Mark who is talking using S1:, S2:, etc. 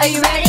S1: Are you ready?